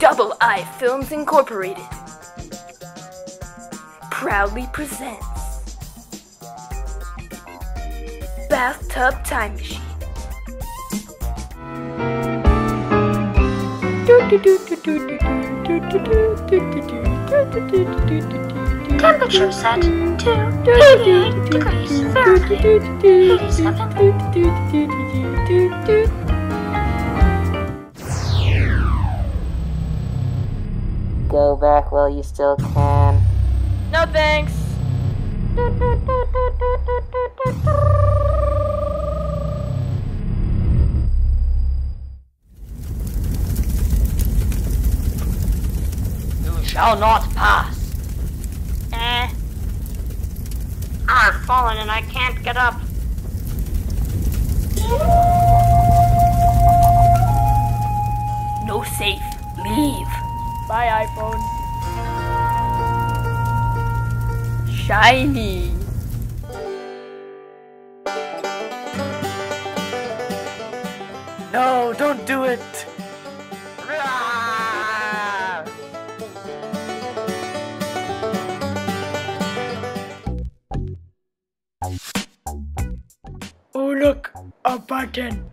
Double I Films Incorporated proudly presents Bathtub Time Machine. Temperature set to 88 degrees Fahrenheit. 87. Go back while you still can. No thanks. You shall not pass. Eh. I've fallen and I can't get up. Bye, iPhone. Shiny. No, don't do it. Oh, look, a button.